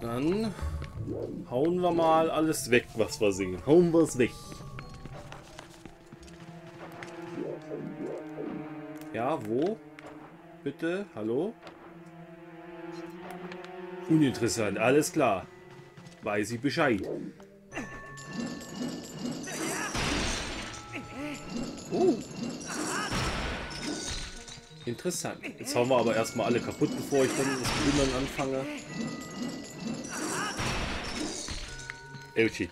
Dann hauen wir mal alles weg, was wir sehen. Hauen wir es weg. Ja, wo? Bitte? Hallo? Uninteressant, alles klar. Weiß ich Bescheid. Oh. Interessant. Jetzt hauen wir aber erstmal alle kaputt, bevor ich dann das Plündern anfange. Shit.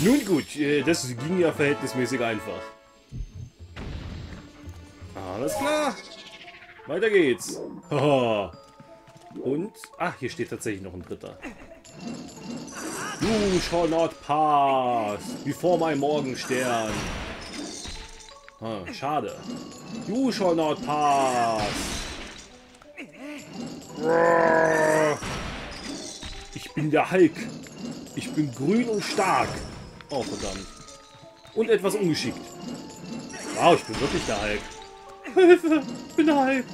Nun gut, äh, das ging ja verhältnismäßig einfach. Alles klar. Weiter geht's. Und, ach, hier steht tatsächlich noch ein dritter. You shall not pass before my Morgenstern. Ah, schade. You shall not pass. Ich bin der Hulk. Ich bin grün und stark. Oh, verdammt. Und etwas ungeschickt. Wow, ich bin wirklich der Hulk. Hilfe, ich bin der Hulk.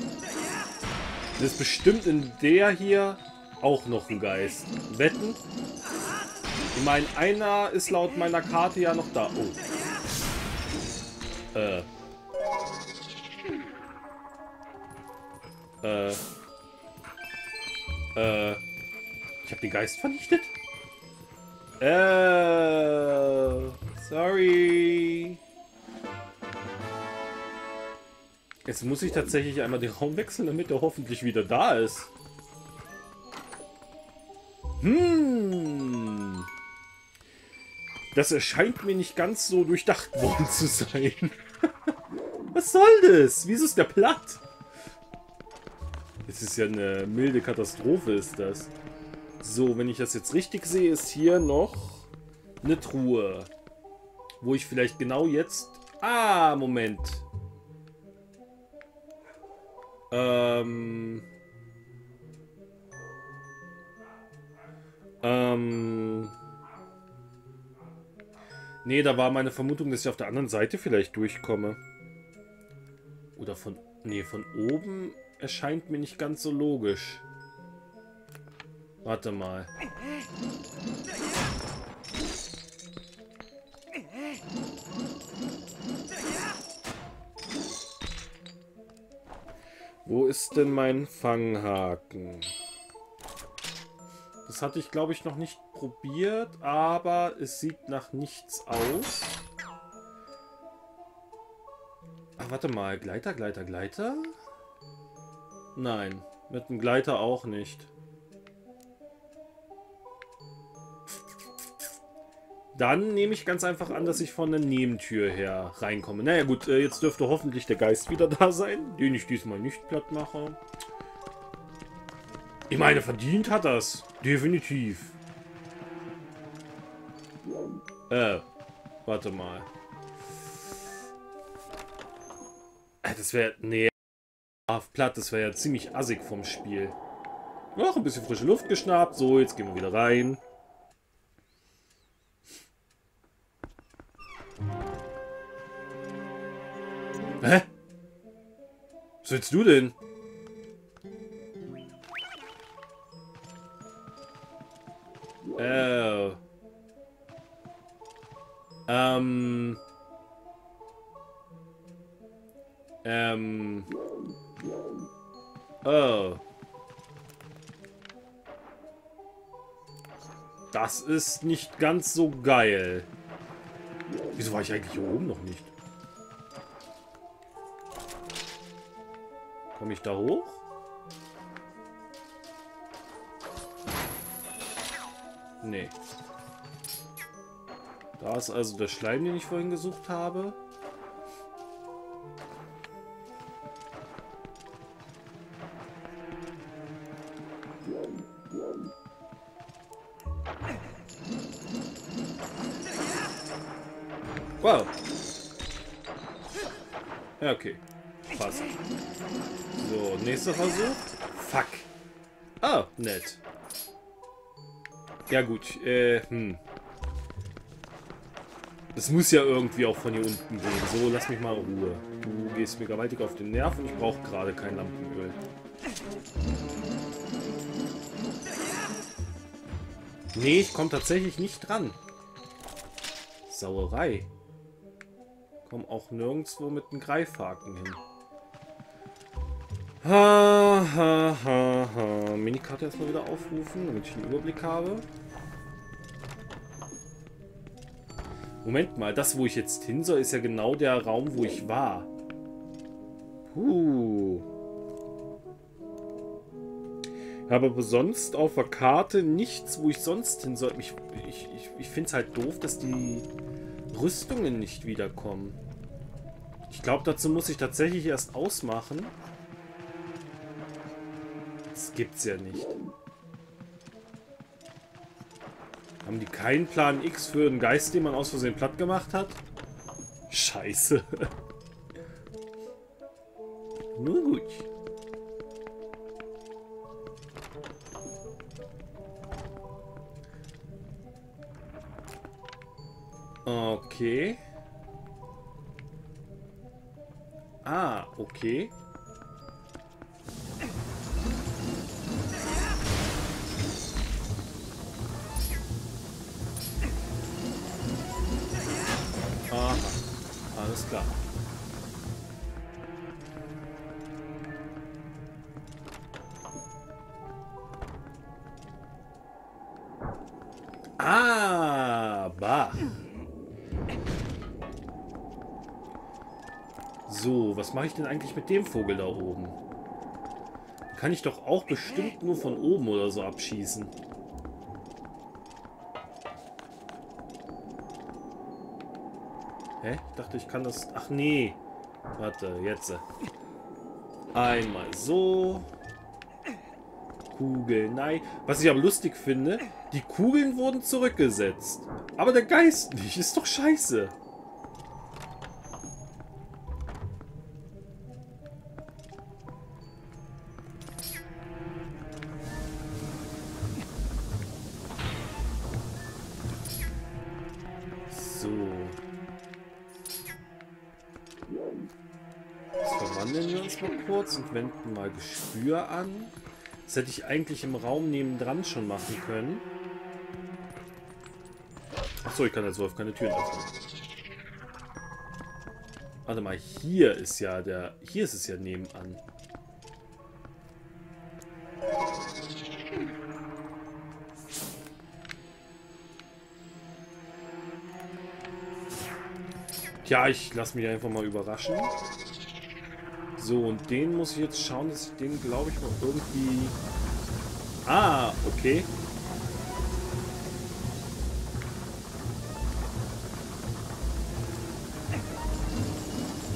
Das ist bestimmt in der hier auch noch ein Geist. Wetten? Ich meine, einer ist laut meiner Karte ja noch da. Oh. Äh. Äh. Äh. Ich habe den Geist vernichtet? Äh. Sorry. Jetzt muss ich tatsächlich einmal den Raum wechseln, damit er hoffentlich wieder da ist. Hm. Das erscheint mir nicht ganz so durchdacht worden zu sein. Was soll das? Wieso ist der platt? Das ist ja eine milde Katastrophe, ist das. So, wenn ich das jetzt richtig sehe, ist hier noch eine Truhe. Wo ich vielleicht genau jetzt... Ah, Moment. Ähm... Ähm... Nee, da war meine Vermutung, dass ich auf der anderen Seite vielleicht durchkomme. Oder von... Nee, von oben erscheint mir nicht ganz so logisch. Warte mal. Wo ist denn mein Fanghaken? Das hatte ich, glaube ich, noch nicht probiert, aber es sieht nach nichts aus. Ach, warte mal. Gleiter, Gleiter, Gleiter? Nein, mit dem Gleiter auch nicht. Dann nehme ich ganz einfach an, dass ich von der Nebentür her reinkomme. Naja gut, äh, jetzt dürfte hoffentlich der Geist wieder da sein, den ich diesmal nicht platt mache. Ich meine, verdient hat das. Definitiv. Äh, warte mal. Äh, das wäre... Nee. Auf platt, das wäre ja ziemlich assig vom Spiel. Noch ein bisschen frische Luft geschnappt. So, jetzt gehen wir wieder rein. Hä? Was willst du denn? Oh. Ähm. Ähm. Oh. Das ist nicht ganz so geil. Wieso war ich eigentlich hier oben noch nicht? Komme ich da hoch? Nee. Da ist also der Schleim, den ich vorhin gesucht habe. Wow. Ja, okay. Passt. So, nächster Versuch. Fuck. Ah, nett. Ja gut, äh, hm. Es muss ja irgendwie auch von hier unten gehen. So, lass mich mal Ruhe. Du gehst mir gewaltig auf den Nerv und ich brauche gerade kein Lampenöl. Nee, ich komme tatsächlich nicht dran. Sauerei. Komm auch nirgendwo mit einem Greifhaken hin. Ha, ha, ha, ha. Minikarte erstmal wieder aufrufen, damit ich einen Überblick habe. Moment mal, das, wo ich jetzt hin soll, ist ja genau der Raum, wo ich war. Puh. Ich habe aber sonst auf der Karte nichts, wo ich sonst hin soll. Ich, ich, ich, ich finde es halt doof, dass die Rüstungen nicht wiederkommen. Ich glaube, dazu muss ich tatsächlich erst ausmachen. Das gibt's ja nicht. Haben die keinen Plan X für einen Geist, den man aus Versehen platt gemacht hat? Scheiße. Nur gut. Okay. Ah, okay. Aha, alles klar. Was mache ich denn eigentlich mit dem Vogel da oben? Kann ich doch auch bestimmt nur von oben oder so abschießen. Hä? Ich dachte, ich kann das... Ach nee. Warte, jetzt. Einmal so. Kugel, nein. Was ich aber lustig finde, die Kugeln wurden zurückgesetzt. Aber der Geist nicht. Ist doch scheiße. Kurz und wenden mal Gespür an. Das hätte ich eigentlich im Raum nebendran schon machen können. Achso, ich kann als Wolf keine Türen öffnen. Warte mal, hier ist ja der... Hier ist es ja nebenan. Tja, ich lasse mich einfach mal überraschen. So, und den muss ich jetzt schauen, dass ich den, glaube ich, mal irgendwie... Ah, okay.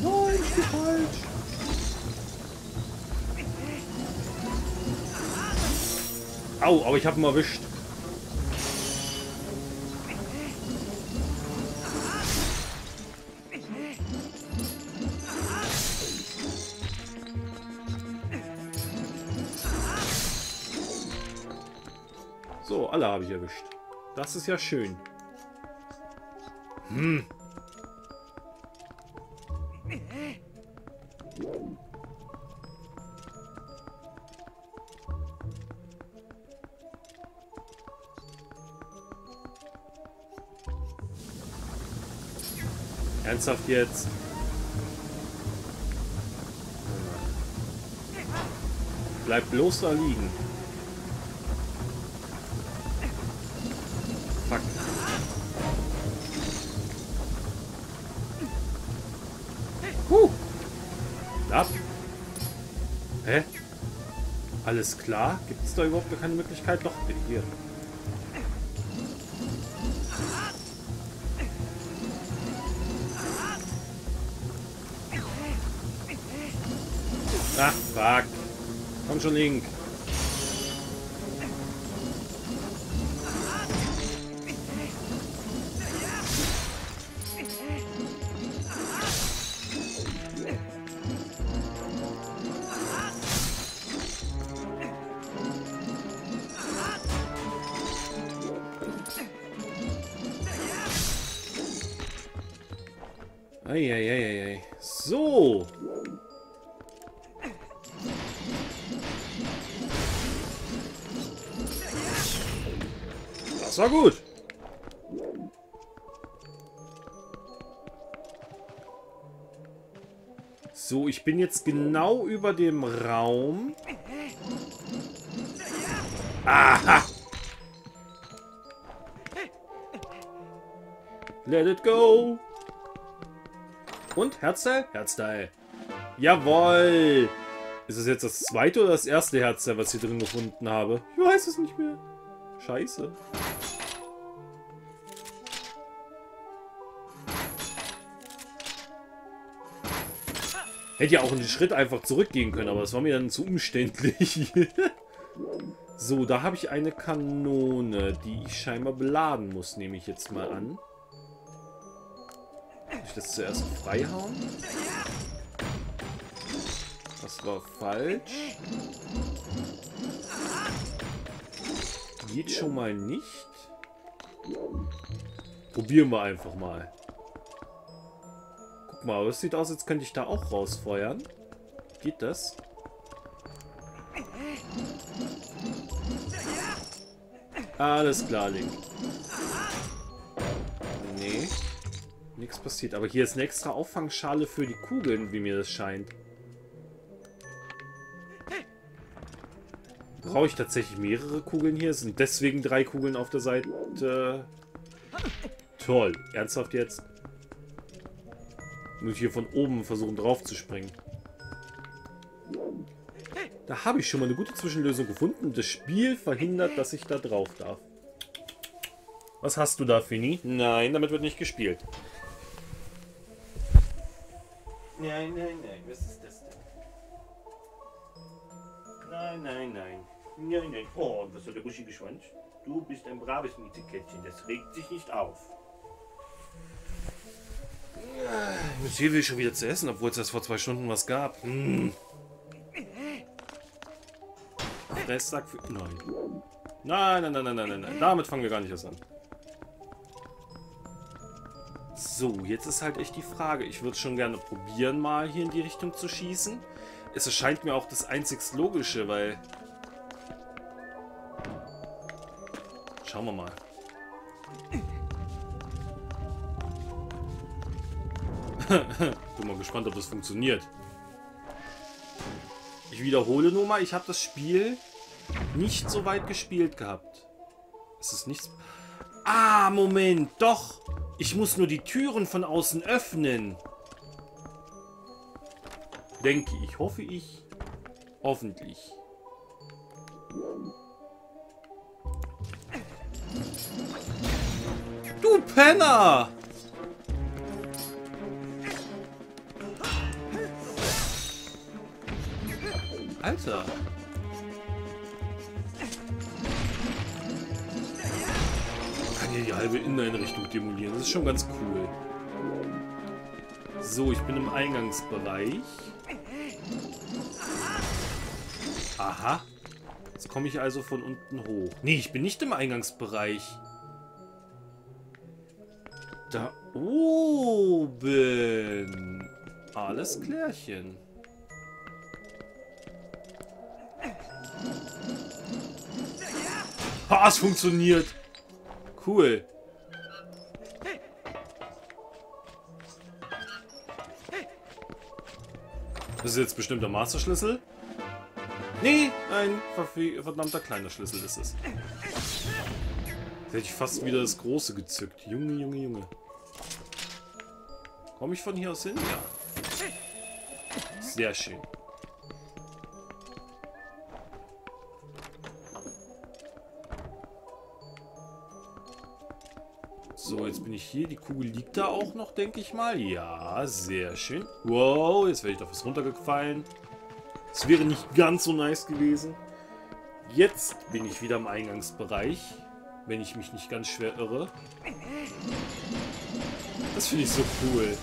Nein, ich bin falsch. Au, aber ich habe ihn erwischt. Habe ich erwischt. Das ist ja schön. Hm. Ernsthaft jetzt? Bleib bloß da liegen. Alles klar? Gibt es da überhaupt keine Möglichkeit? Doch, hier. Ach, fuck. Komm schon, Link. Eieieiei. So. Das war gut. So, ich bin jetzt genau über dem Raum. Aha! Let it go! Und Herzteil? Herzteil. Jawoll! Ist es jetzt das zweite oder das erste Herzteil, was ich hier drin gefunden habe? Ich weiß es nicht mehr. Scheiße. Hätte ja auch einen Schritt einfach zurückgehen können, aber das war mir dann zu umständlich. so, da habe ich eine Kanone, die ich scheinbar beladen muss, nehme ich jetzt mal an. Ich das zuerst freihauen? Das war falsch. Geht schon mal nicht. Probieren wir einfach mal. Guck mal, es sieht aus, als könnte ich da auch rausfeuern. Geht das? Alles klar, Link. Nee. Nichts passiert. Aber hier ist eine extra Auffangschale für die Kugeln, wie mir das scheint. Brauche ich tatsächlich mehrere Kugeln hier? Sind deswegen drei Kugeln auf der Seite? Toll. Ernsthaft jetzt? Muss ich hier von oben versuchen drauf zu springen. Da habe ich schon mal eine gute Zwischenlösung gefunden. Das Spiel verhindert, dass ich da drauf darf. Was hast du da, Fini? Nein, damit wird nicht gespielt. Nein, nein, nein. Was ist das denn? Nein, nein, nein. Nein, nein. Oh, was soll der buschige Schwanz? Du bist ein braves Mietekätzchen. Das regt sich nicht auf. Monsieur will schon wieder zu essen, obwohl es erst vor zwei Stunden was gab. Hm. Fresssack für... Nein. Nein, nein, nein, nein, nein, nein. Damit fangen wir gar nicht erst an. So, jetzt ist halt echt die Frage. Ich würde schon gerne probieren, mal hier in die Richtung zu schießen. Es erscheint mir auch das einzigst Logische, weil... Schauen wir mal. Bin mal gespannt, ob das funktioniert. Ich wiederhole nur mal, ich habe das Spiel nicht so weit gespielt gehabt. Es ist nichts... Ah, Moment, doch. Ich muss nur die Türen von außen öffnen. Denke ich, hoffe ich. Hoffentlich. Du Penner! Demolieren. Das ist schon ganz cool. So, ich bin im Eingangsbereich. Aha. Jetzt komme ich also von unten hoch. Nee, ich bin nicht im Eingangsbereich. Da oben. Alles klärchen. Ha, es funktioniert. Cool. Das ist jetzt bestimmt der Masterschlüssel. Nee, ein verdammter kleiner Schlüssel ist es. Da hätte ich fast wieder das große gezückt. Junge, Junge, Junge. Komme ich von hier aus hin? Ja. Sehr schön. Jetzt bin ich hier. Die Kugel liegt da auch noch, denke ich mal. Ja, sehr schön. Wow, jetzt werde ich doch was runtergefallen. Das wäre nicht ganz so nice gewesen. Jetzt bin ich wieder im Eingangsbereich. Wenn ich mich nicht ganz schwer irre. Das finde ich so cool.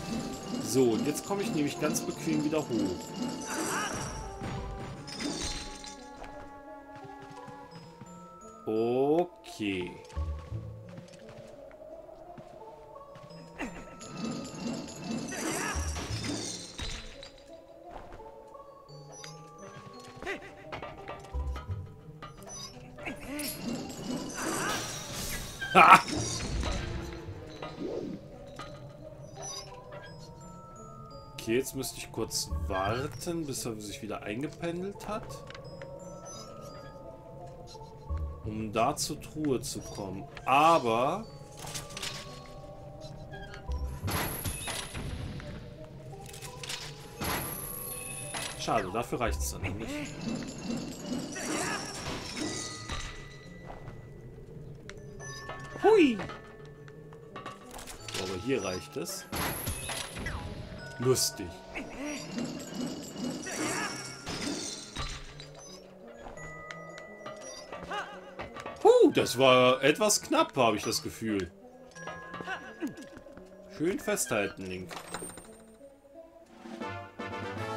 So, und jetzt komme ich nämlich ganz bequem wieder hoch. Kurz warten, bis er sich wieder eingependelt hat. Um da zur Truhe zu kommen. Aber... Schade, dafür reicht es dann nicht. Hui! Aber hier reicht es. Lustig. Das war etwas knapp, habe ich das Gefühl. Schön festhalten, Link.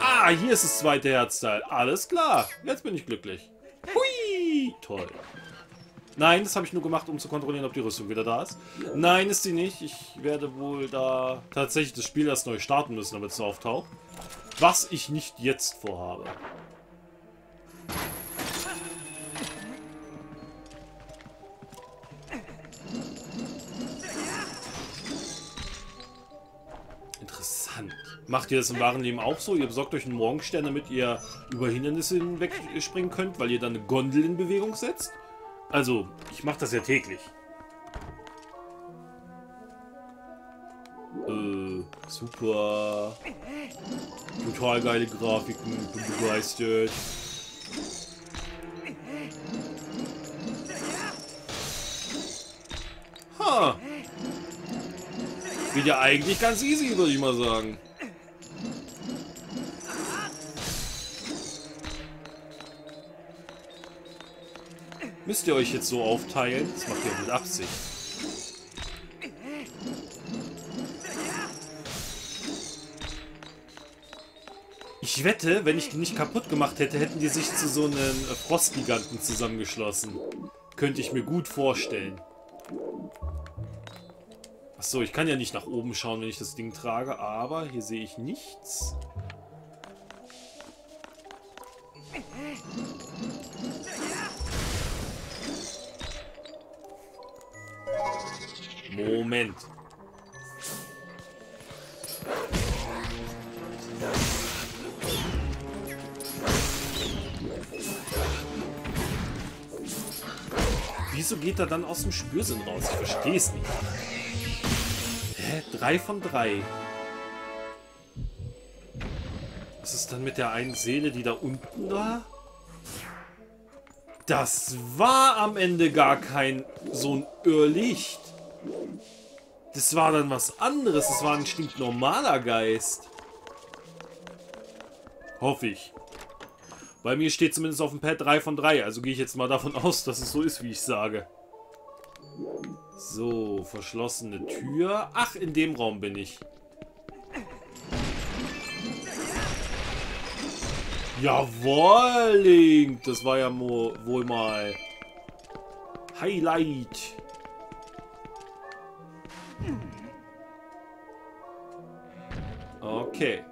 Ah, hier ist das zweite Herzteil. Alles klar. Jetzt bin ich glücklich. Hui, toll. Nein, das habe ich nur gemacht, um zu kontrollieren, ob die Rüstung wieder da ist. Nein, ist sie nicht. Ich werde wohl da tatsächlich das Spiel erst neu starten müssen, damit es auftaucht. Was ich nicht jetzt vorhabe. Macht ihr das im wahren Leben auch so? Ihr besorgt euch einen Morgenstern, damit ihr über Hindernisse hinwegspringen könnt, weil ihr dann eine Gondel in Bewegung setzt? Also, ich mache das ja täglich. Äh, super. Total geile Grafiken, bin begeistert. Ha. Geht ja eigentlich ganz easy, würde ich mal sagen. Müsst ihr euch jetzt so aufteilen? Das macht ihr mit Absicht. Ich wette, wenn ich die nicht kaputt gemacht hätte, hätten die sich zu so einem Frostgiganten zusammengeschlossen. Könnte ich mir gut vorstellen. Achso, ich kann ja nicht nach oben schauen, wenn ich das Ding trage, aber hier sehe ich nichts. Moment. Wieso geht er dann aus dem Spürsinn raus? Ich verstehe es nicht. Hä? Drei von drei. Was ist dann mit der einen Seele, die da unten war? Das war am Ende gar kein so ein Irrlicht. Das war dann was anderes. Das war ein stinknormaler Geist. Hoffe ich. Bei mir steht zumindest auf dem Pad 3 von 3. Also gehe ich jetzt mal davon aus, dass es so ist, wie ich sage. So, verschlossene Tür. Ach, in dem Raum bin ich. Jawohl, Link. Das war ja wohl mal Highlight. Okay.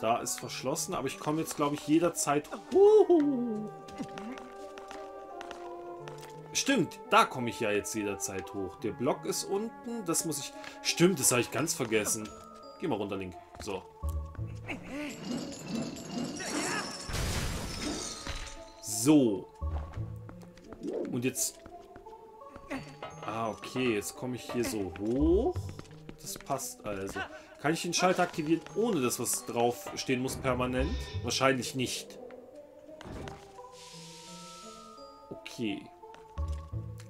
Da ist verschlossen, aber ich komme jetzt, glaube ich, jederzeit... Uhu. Stimmt, da komme ich ja jetzt jederzeit hoch. Der Block ist unten, das muss ich... Stimmt, das habe ich ganz vergessen. Geh mal runter, Link. So. So. Und jetzt... Ah, okay. Jetzt komme ich hier so hoch. Das passt also. Kann ich den Schalter aktivieren, ohne dass was drauf stehen muss permanent? Wahrscheinlich nicht. Okay.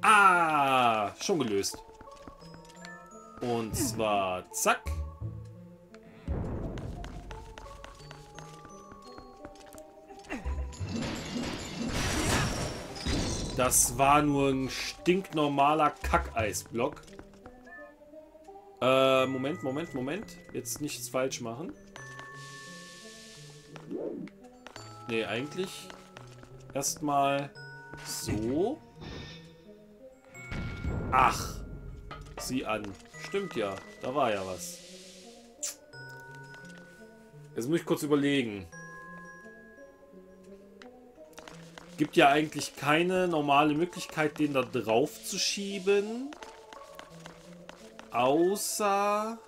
Ah, schon gelöst. Und zwar zack. Das war nur ein stinknormaler Kackeisblock. Äh, Moment, Moment, Moment. Jetzt nichts falsch machen. Nee, eigentlich erstmal so. Ach, sieh an. Stimmt ja, da war ja was. Jetzt muss ich kurz überlegen. Gibt ja eigentlich keine normale Möglichkeit, den da drauf zu schieben. Außer...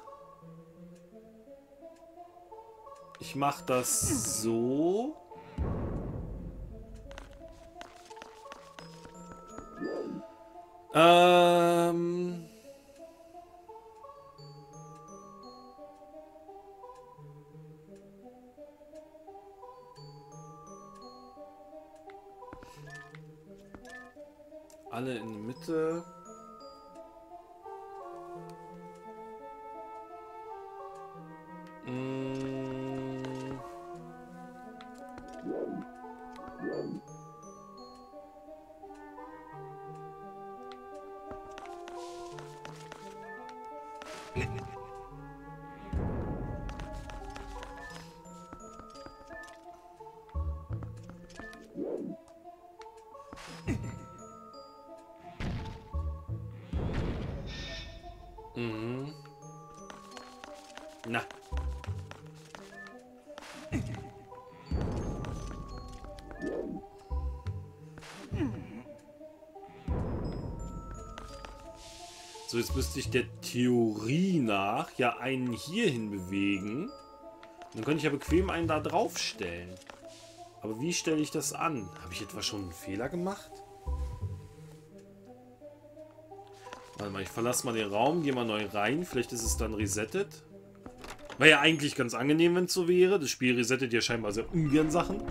Ich mache das so. Ähm... Alle in der Mitte. So, jetzt müsste ich der Theorie nach ja einen hierhin bewegen. Dann könnte ich ja bequem einen da drauf stellen. Aber wie stelle ich das an? Habe ich etwa schon einen Fehler gemacht? Warte mal, ich verlasse mal den Raum, gehe mal neu rein. Vielleicht ist es dann resettet. Wäre ja eigentlich ganz angenehm, wenn es so wäre. Das Spiel resettet ja scheinbar sehr ungern Sachen.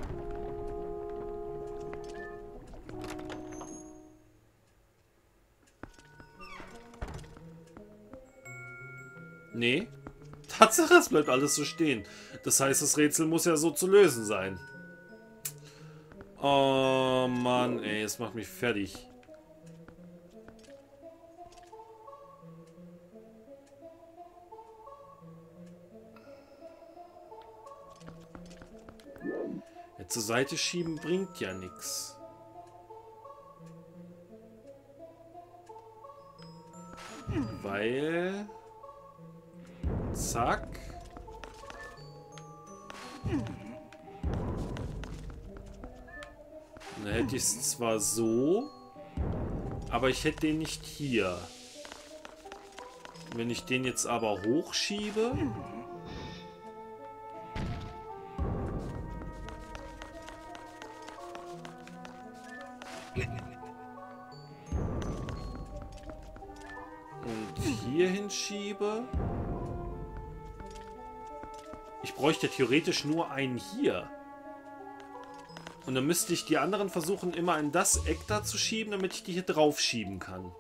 Nee. Tatsache, es bleibt alles so stehen. Das heißt, das Rätsel muss ja so zu lösen sein. Oh Mann, ey, es macht mich fertig. Ja, zur Seite schieben bringt ja nichts. Weil... Zack. Dann hätte ich es zwar so, aber ich hätte den nicht hier. Wenn ich den jetzt aber hochschiebe... Und hier hinschiebe... bräuchte theoretisch nur einen hier. Und dann müsste ich die anderen versuchen, immer in das Eck da zu schieben, damit ich die hier drauf schieben kann.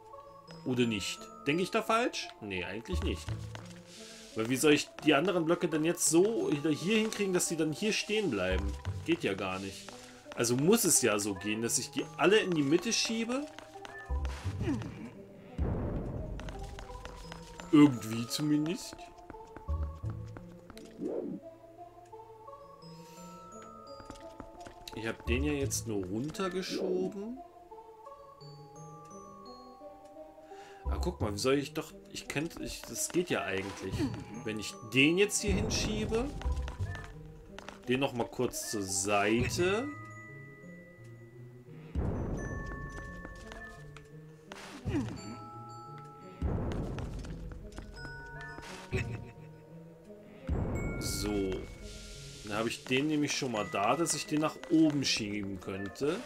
Oder nicht? Denke ich da falsch? Nee, eigentlich nicht. Weil wie soll ich die anderen Blöcke dann jetzt so hier hinkriegen, dass die dann hier stehen bleiben? Geht ja gar nicht. Also muss es ja so gehen, dass ich die alle in die Mitte schiebe. Irgendwie zumindest. Ich habe den ja jetzt nur runtergeschoben. Ah, guck mal, wie soll ich doch... Ich könnte... Ich, das geht ja eigentlich. Wenn ich den jetzt hier hinschiebe... Den noch mal kurz zur Seite... den nämlich schon mal da, dass ich den nach oben schieben könnte.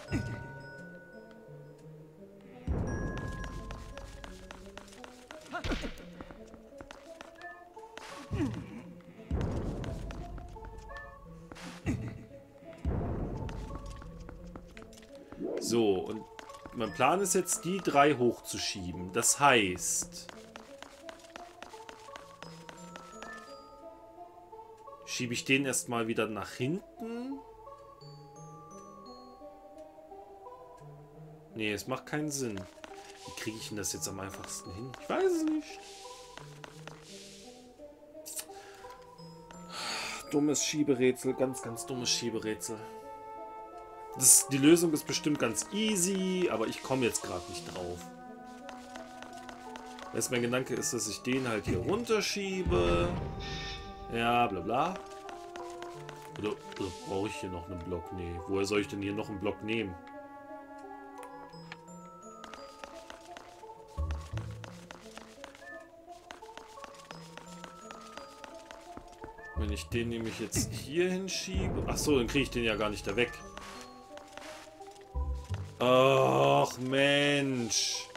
So, und mein Plan ist jetzt, die drei hochzuschieben. Das heißt... Schiebe ich den erstmal wieder nach hinten? Nee, es macht keinen Sinn. Wie kriege ich denn das jetzt am einfachsten hin? Ich weiß es nicht. Dummes Schieberätsel, ganz, ganz dummes Schieberätsel. Das, die Lösung ist bestimmt ganz easy, aber ich komme jetzt gerade nicht drauf. Jetzt mein Gedanke ist, dass ich den halt hier runterschiebe. Ja, bla bla. Also, oder, oder brauche ich hier noch einen Block? Nee. Woher soll ich denn hier noch einen Block nehmen? Wenn ich den nämlich jetzt hier hinschiebe... Achso, dann kriege ich den ja gar nicht da weg. Ach, Mensch.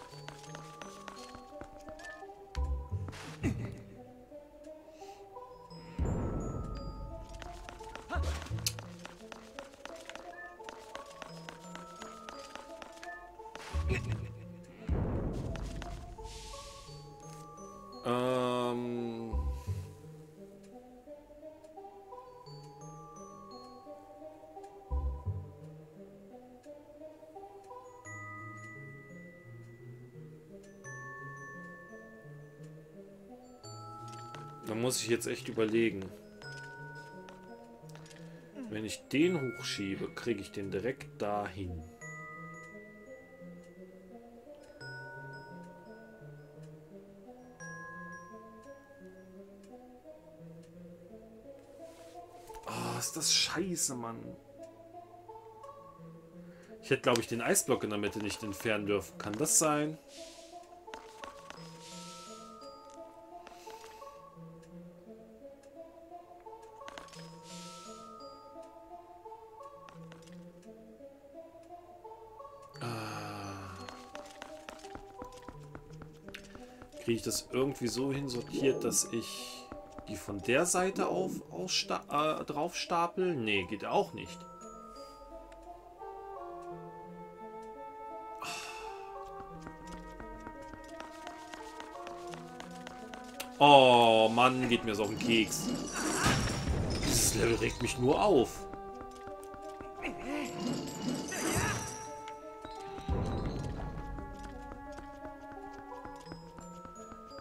Muss ich jetzt echt überlegen. Wenn ich den hochschiebe, kriege ich den direkt dahin. Oh, ist das scheiße, Mann. Ich hätte, glaube ich, den Eisblock in der Mitte nicht entfernen dürfen. Kann das sein? Kriege ich das irgendwie so hinsortiert, dass ich die von der Seite auf äh, drauf stapel? Nee, geht auch nicht. Oh Mann, geht mir so auf den Keks. Dieses Level regt mich nur auf.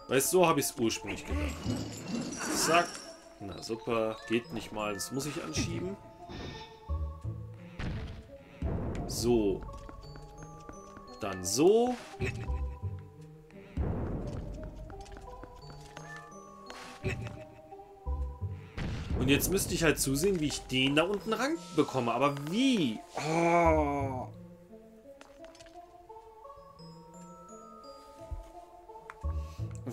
Weißt du, so habe ich es ursprünglich gedacht. Zack. Na super, geht nicht mal. Das muss ich anschieben. So. Dann so. Und jetzt müsste ich halt zusehen, wie ich den da unten ran bekomme. Aber wie? Oh.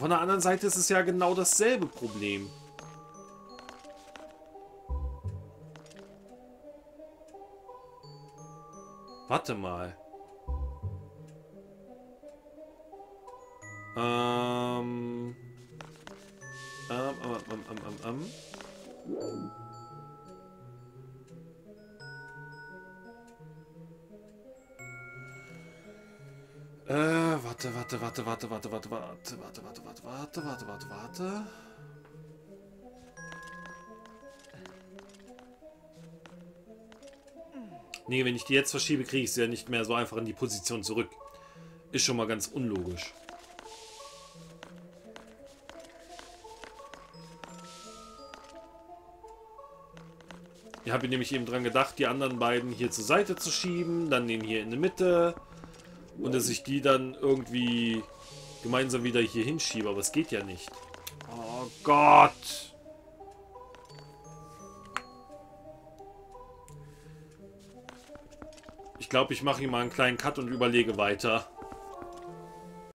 Von der anderen Seite ist es ja genau dasselbe Problem. Warte mal. Ähm. Ähm, ähm, ähm, ähm, ähm, ähm. Äh, warte, warte, warte, warte, warte, warte, warte, warte, warte, warte, warte, warte, warte, warte. Nee, wenn ich die jetzt verschiebe, kriege ich sie ja nicht mehr so einfach in die Position zurück. Ist schon mal ganz unlogisch. Ich habe nämlich eben dran gedacht, die anderen beiden hier zur Seite zu schieben, dann den hier in der Mitte und dass ich die dann irgendwie gemeinsam wieder hier hinschiebe, aber es geht ja nicht. Oh Gott! Ich glaube, ich mache hier mal einen kleinen Cut und überlege weiter.